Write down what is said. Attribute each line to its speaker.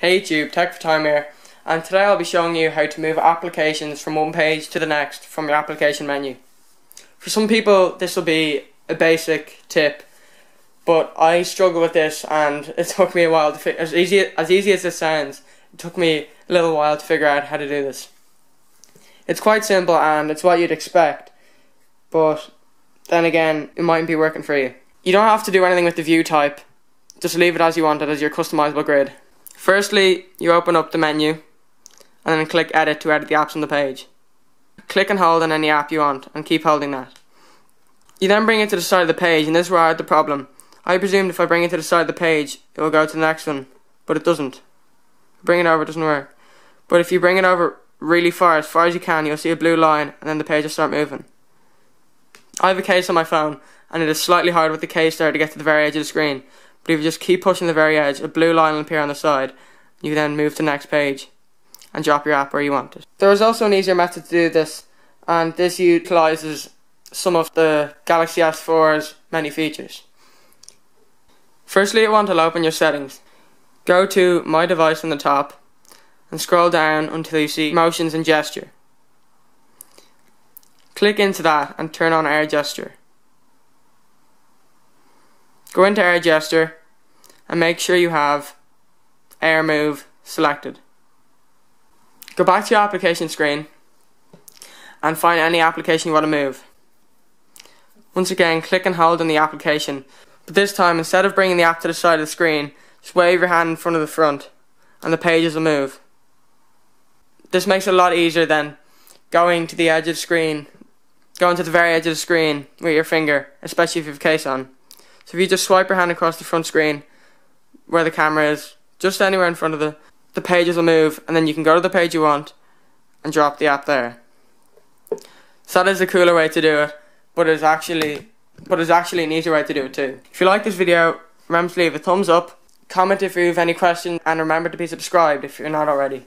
Speaker 1: Hey YouTube, Tech4Time here, and today I'll be showing you how to move applications from one page to the next from your application menu. For some people this will be a basic tip, but I struggle with this and it took me a while to fi- as easy as easy as it sounds, it took me a little while to figure out how to do this. It's quite simple and it's what you'd expect, but then again, it mightn't be working for you. You don't have to do anything with the view type, just leave it as you want it as your customizable grid. Firstly, you open up the menu and then click edit to edit the apps on the page. Click and hold on any app you want and keep holding that. You then bring it to the side of the page and this is where I had the problem. I presumed if I bring it to the side of the page it will go to the next one, but it doesn't. Bring it over, it doesn't work. But if you bring it over really far, as far as you can, you'll see a blue line and then the page will start moving. I have a case on my phone and it is slightly hard with the case there to get to the very edge of the screen. But if you just keep pushing the very edge, a blue line will appear on the side. You can then move to the next page and drop your app where you want it. There is also an easier method to do this, and this utilizes some of the Galaxy S4's many features. Firstly, you want to open your settings. Go to My Device on the top and scroll down until you see Motions and Gesture. Click into that and turn on Air Gesture. Go into Air Gesture and make sure you have Air Move selected. Go back to your application screen and find any application you want to move. Once again, click and hold on the application, but this time instead of bringing the app to the side of the screen, just wave your hand in front of the front and the pages will move. This makes it a lot easier than going to the edge of the screen, going to the very edge of the screen with your finger, especially if you have a case on. So if you just swipe your hand across the front screen where the camera is, just anywhere in front of the, the pages will move and then you can go to the page you want and drop the app there. So that is a cooler way to do it, but it's actually but it's actually an easier way to do it too. If you like this video, remember to leave a thumbs up, comment if you have any questions, and remember to be subscribed if you're not already.